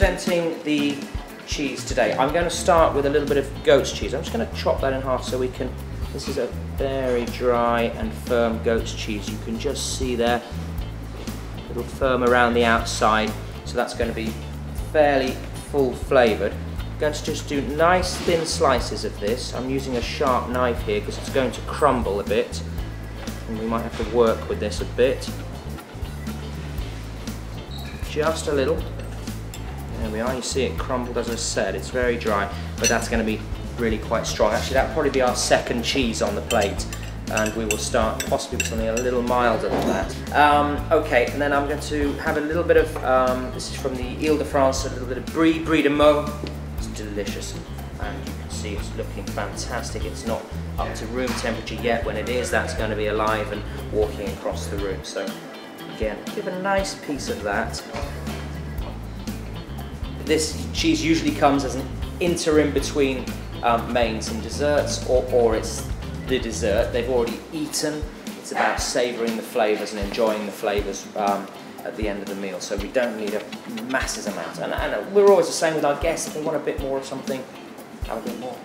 presenting the cheese today. I'm going to start with a little bit of goat's cheese. I'm just going to chop that in half so we can, this is a very dry and firm goat's cheese. You can just see there, a little firm around the outside. So that's going to be fairly full flavoured. I'm Going to just do nice thin slices of this. I'm using a sharp knife here because it's going to crumble a bit. And we might have to work with this a bit. Just a little. There we are, you see it crumbled as I said, it's very dry, but that's going to be really quite strong. Actually, that'll probably be our second cheese on the plate, and we will start possibly with something a little milder than that. Um, okay, and then I'm going to have a little bit of, um, this is from the Ile de France, a little bit of Brie, Brie de Meaux. It's delicious, and you can see it's looking fantastic. It's not up to room temperature yet. When it is, that's going to be alive and walking across the room. So again, give a nice piece of that this cheese usually comes as an interim between um, mains and desserts, or, or it's the dessert. They've already eaten. It's about savouring the flavours and enjoying the flavours um, at the end of the meal. So we don't need a massive amount. And, and we're always the same with our guests. If they want a bit more of something, have a bit more.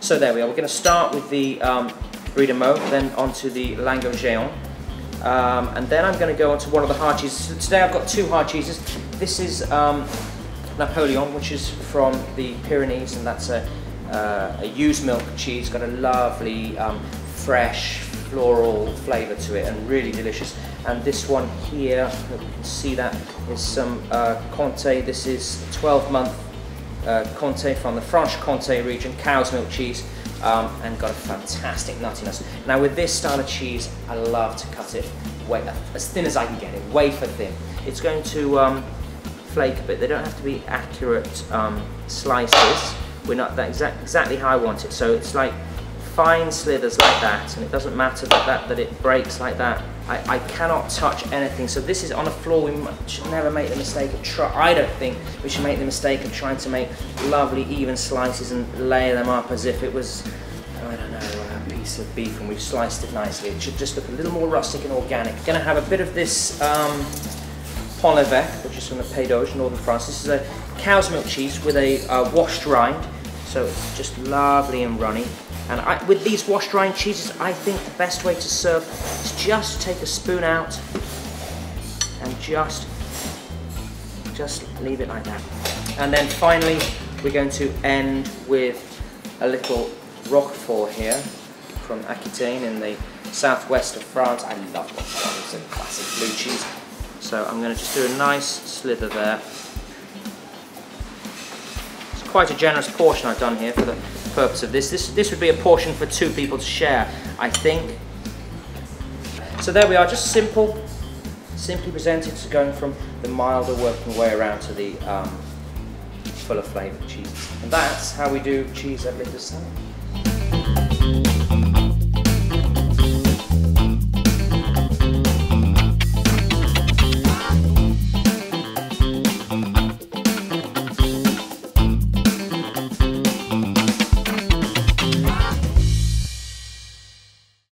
So there we are. We're going to start with the um, Brie de Meaux, then onto the Lingot Géant. Um, and then I'm going to go on to one of the hard cheeses. So today I've got two hard cheeses. This is um, Napoleon, which is from the Pyrenees, and that's a, uh, a used milk cheese, got a lovely, um, fresh, floral flavour to it, and really delicious. And this one here, you can see that is some uh, Comté. This is 12 month uh, Comté from the Franche Comté region, cow's milk cheese. Um, and got a fantastic nuttiness. Now with this style of cheese, I love to cut it way, as thin as I can get it, wafer thin. It's going to um, flake a bit. They don't have to be accurate um, slices. We're not that exact, exactly how I want it. So it's like fine slithers like that, and it doesn't matter that, that, that it breaks like that. I, I cannot touch anything. So this is on a floor, we should never make the mistake of try. I don't think we should make the mistake of trying to make lovely even slices and layer them up as if it was, I don't know, a piece of beef and we've sliced it nicely. It should just look a little more rustic and organic. Gonna have a bit of this um, Pont l'Evêque, which is from the Pays d'Auge, northern France. This is a cow's milk cheese with a uh, washed rind, so it's just lovely and runny. And I, with these washed rind cheeses, I think the best way to serve is just to take a spoon out and just, just leave it like that. And then finally, we're going to end with a little Roquefort here from Aquitaine in the southwest of France. I love Roquefort, it's a classic blue cheese. So I'm going to just do a nice slither there. It's quite a generous portion I've done here for the purpose of this. This, this would be a portion for two people to share, I think. So there we are, just simple, simply presented, so going from the milder working way around to the um, fuller flavoured cheese. And that's how we do cheese at Les Deux Salons.